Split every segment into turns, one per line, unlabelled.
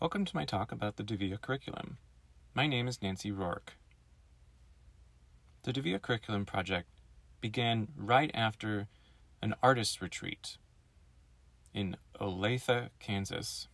Welcome to my talk about the De'VIA curriculum. My name is Nancy Rourke. The De'VIA curriculum project began right after an artist retreat in Olathe, Kansas,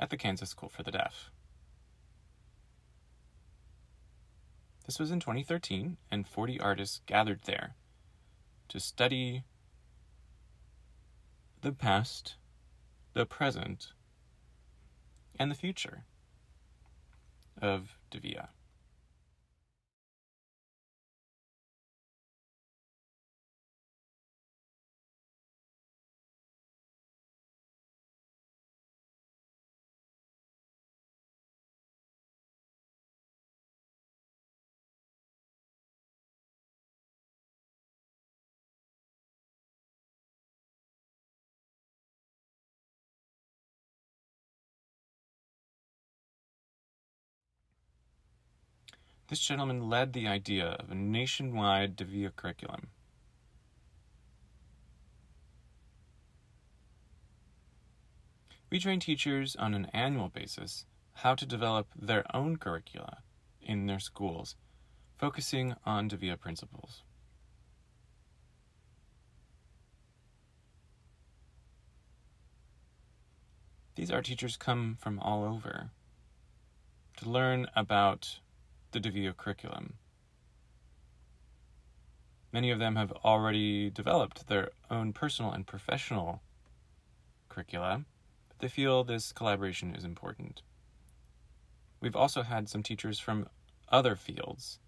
at the Kansas School for the Deaf. This was in 2013, and 40 artists gathered there to study the past, the present, and the future of De'VIA. This gentleman led the idea of a nationwide De'VIA curriculum. We train teachers on an annual basis how to develop their own curricula in their schools, focusing on De'VIA principles. These art teachers come from all over to learn about the De'VIA curriculum. Many of them have already developed their own personal and professional curricula, but they feel this collaboration is important. We've also had some teachers from other fields,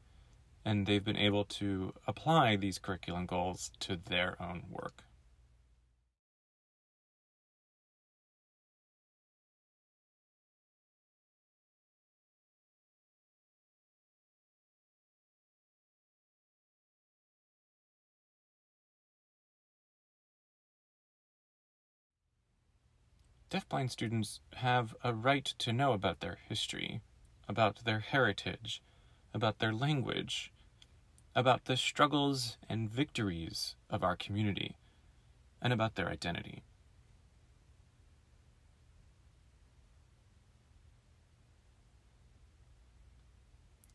and they've been able to apply these curriculum goals to their own work. Deafblind students have a right to know about their history, about their heritage, about their language, about the struggles and victories of our community, and about their identity.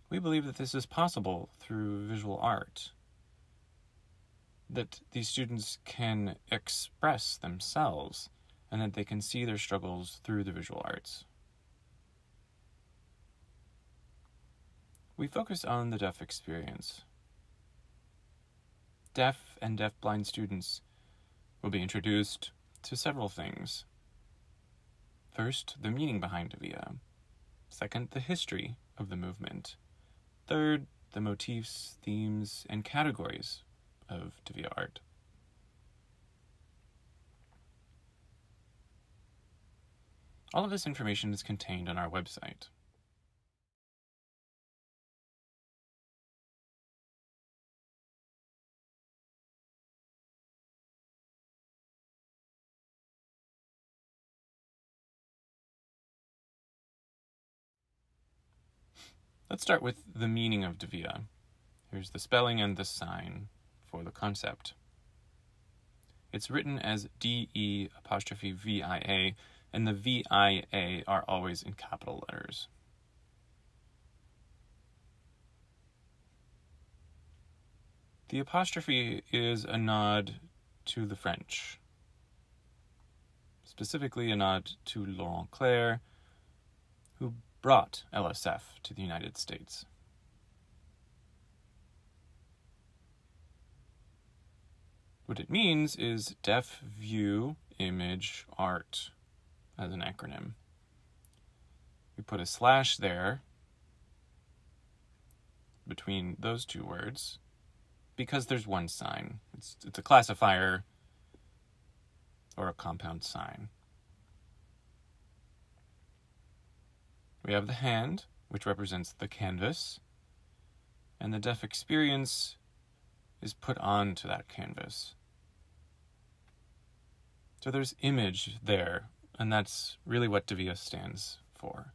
We believe that this is possible through visual art, that these students can express themselves and that they can see their struggles through the visual arts. We focus on the deaf experience. Deaf and deaf-blind students will be introduced to several things. First, the meaning behind De'VIA. Second, the history of the movement. Third, the motifs, themes, and categories of De'VIA art. All of this information is contained on our website. Let's start with the meaning of De'VIA. Here's the spelling and the sign for the concept. It's written as D-E apostrophe V-I-A, and the VIA are always in capital letters. The apostrophe is a nod to the French, specifically a nod to Laurent Clerc, who brought LSF to the United States. What it means is deaf view image art as an acronym. We put a slash there between those two words because there's one sign. It's, it's a classifier or a compound sign. We have the hand, which represents the canvas, and the deaf experience is put onto that canvas. So there's image there and that's really what De'VIA stands for.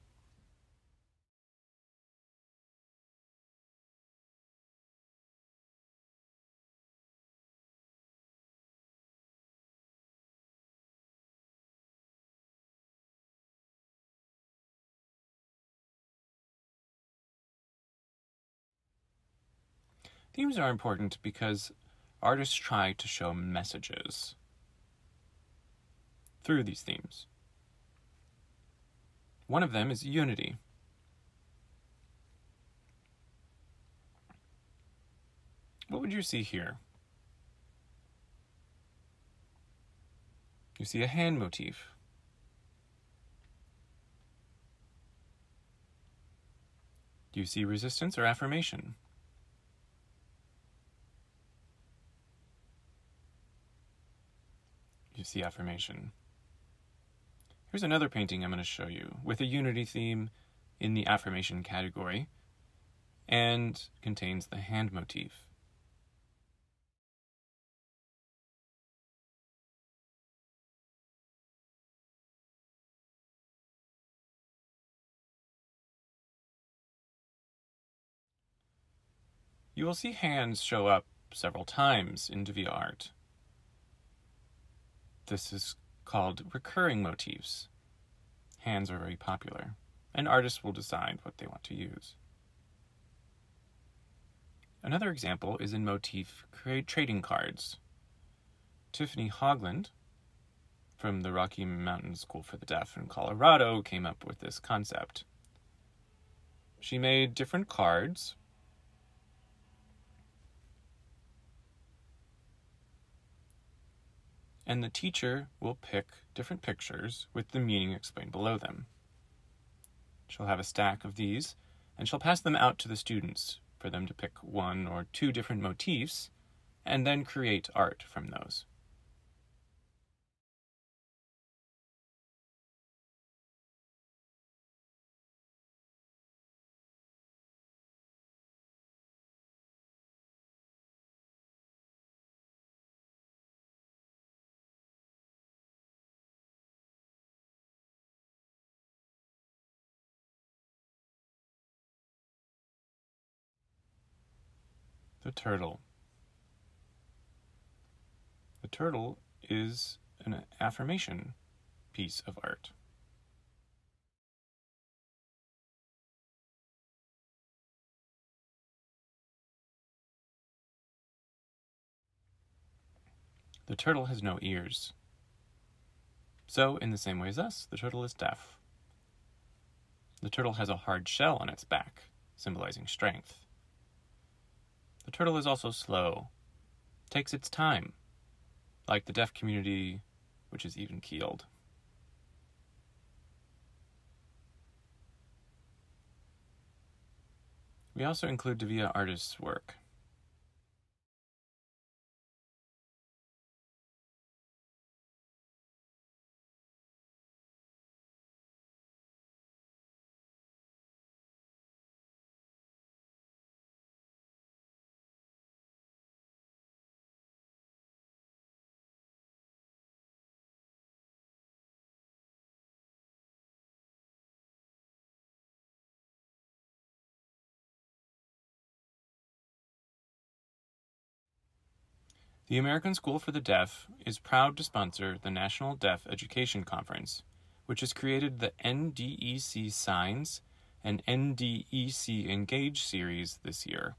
Themes are important because artists try to show messages through these themes. One of them is unity. What would you see here? You see a hand motif. Do you see resistance or affirmation? You see affirmation. Here's another painting I'm going to show you with a unity theme in the affirmation category and contains the hand motif. You will see hands show up several times in De'VIA art. This is called recurring motifs. Hands are very popular, and artists will decide what they want to use. Another example is in motif trading cards. Tiffany Hogland from the Rocky Mountain School for the Deaf in Colorado came up with this concept. She made different cards and the teacher will pick different pictures with the meaning explained below them. She'll have a stack of these, and she'll pass them out to the students for them to pick one or two different motifs, and then create art from those. Turtle. The turtle is an affirmation piece of art. The turtle has no ears. So, in the same way as us, the turtle is deaf. The turtle has a hard shell on its back, symbolizing strength. The turtle is also slow, takes its time, like the deaf community, which is even keeled. We also include De'VIA artists' work. The American School for the Deaf is proud to sponsor the National Deaf Education Conference, which has created the NDEC Signs and NDEC Engage series this year.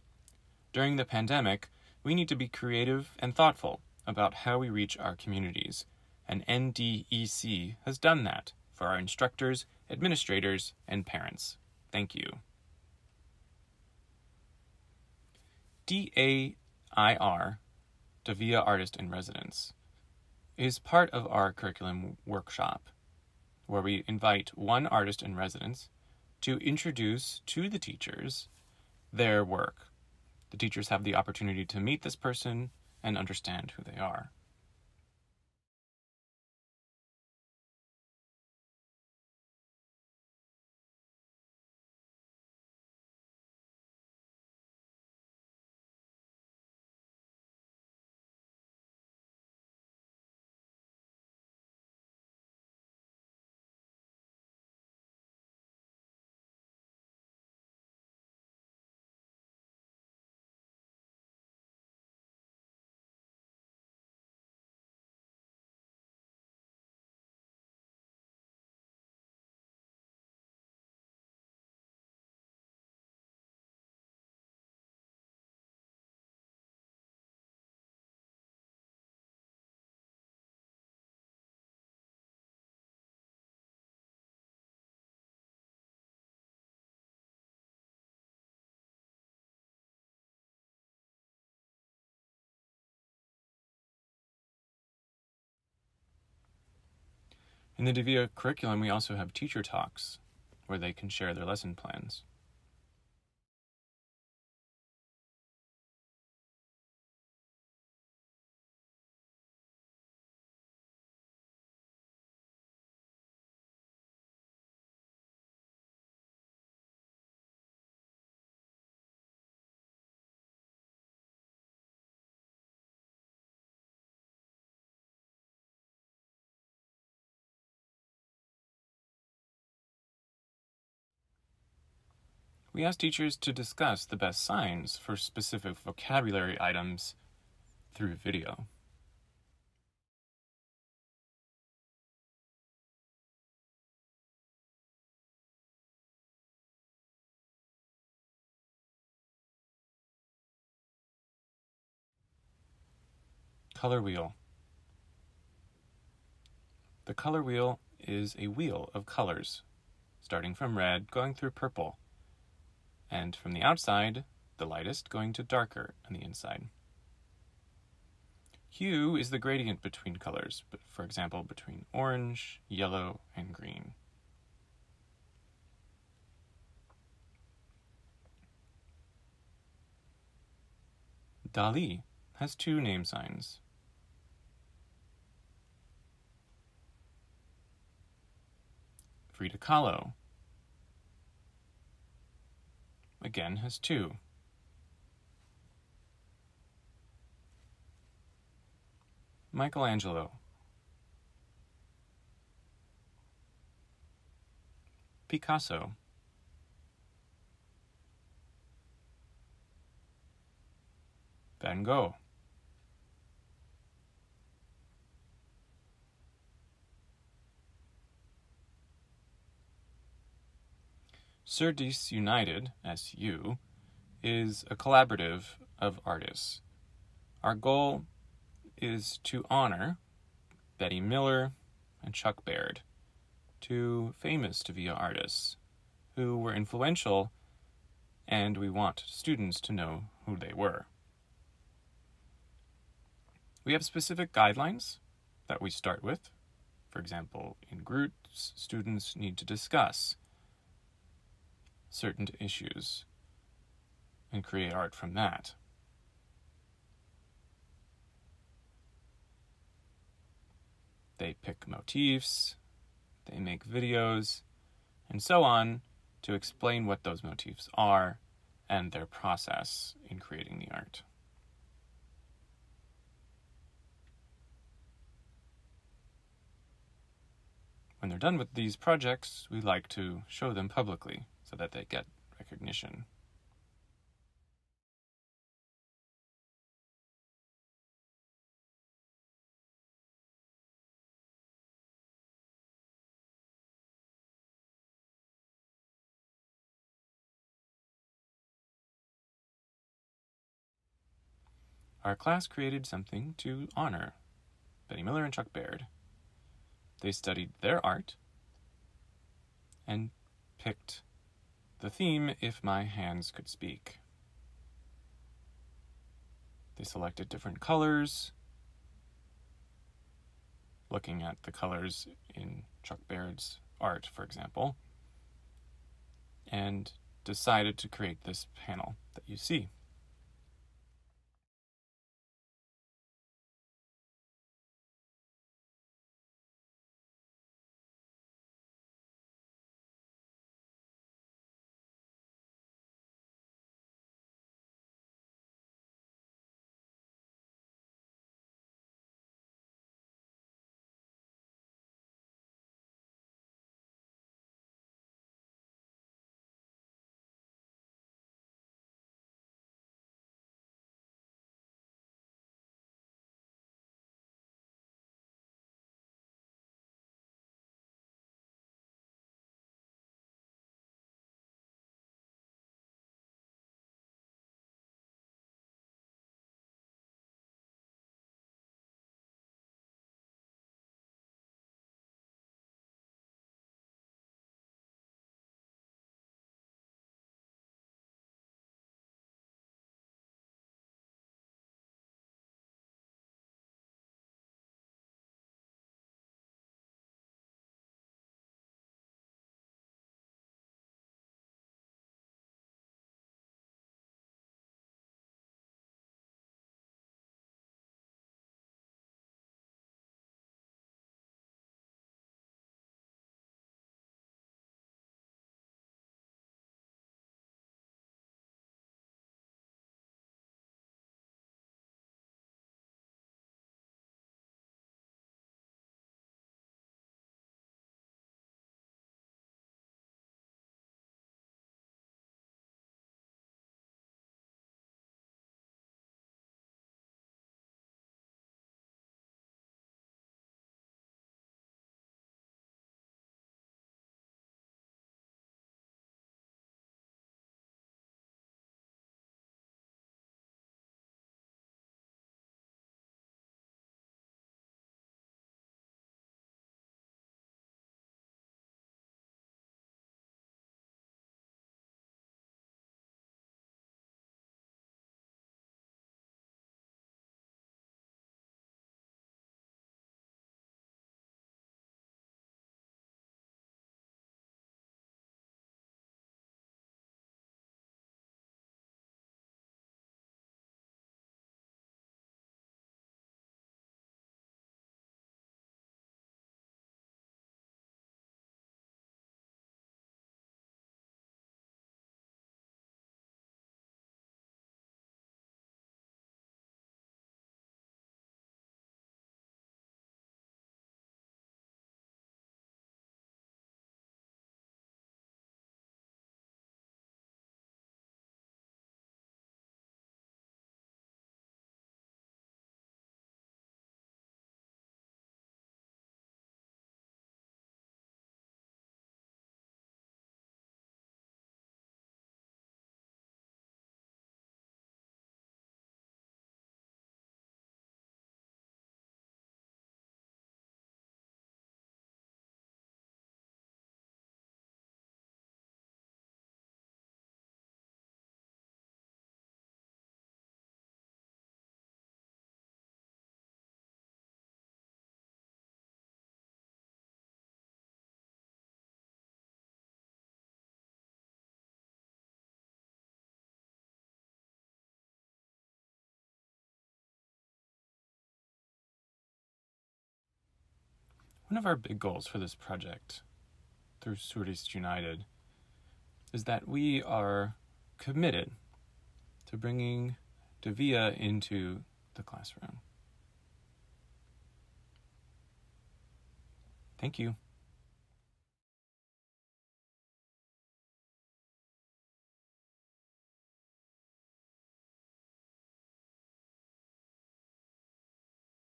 During the pandemic, we need to be creative and thoughtful about how we reach our communities, and NDEC has done that for our instructors, administrators, and parents. Thank you. DAIR De'VIA Artist in Residence, is part of our curriculum workshop, where we invite one artist in residence to introduce to the teachers their work. The teachers have the opportunity to meet this person and understand who they are. In the De'VIA curriculum, we also have teacher talks where they can share their lesson plans. We asked teachers to discuss the best signs for specific vocabulary items through video. Color wheel. The color wheel is a wheel of colors, starting from red, going through purple, and from the outside, the lightest going to darker on the inside. Hue is the gradient between colors, for example, between orange, yellow, and green. Dali has two name signs. Frida Kahlo again has two. Michelangelo. Picasso. Van Gogh. Surdists United, SU, is a collaborative of artists. Our goal is to honor Betty Miller and Chuck Baird, two famous De'VIA artists who were influential, and we want students to know who they were. We have specific guidelines that we start with. For example, in groups, students need to discuss certain issues and create art from that. They pick motifs, they make videos, and so on to explain what those motifs are and their process in creating the art. When they're done with these projects, we like to show them publicly so that they get recognition. Our class created something to honor Betty Miller and Chuck Baird. They studied their art and picked the theme, If My Hands Could Speak. They selected different colors, looking at the colors in Chuck Baird's art, for example, and decided to create this panel that you see. One of our big goals for this project through Surdists United is that we are committed to bringing De'VIA into the classroom. Thank you.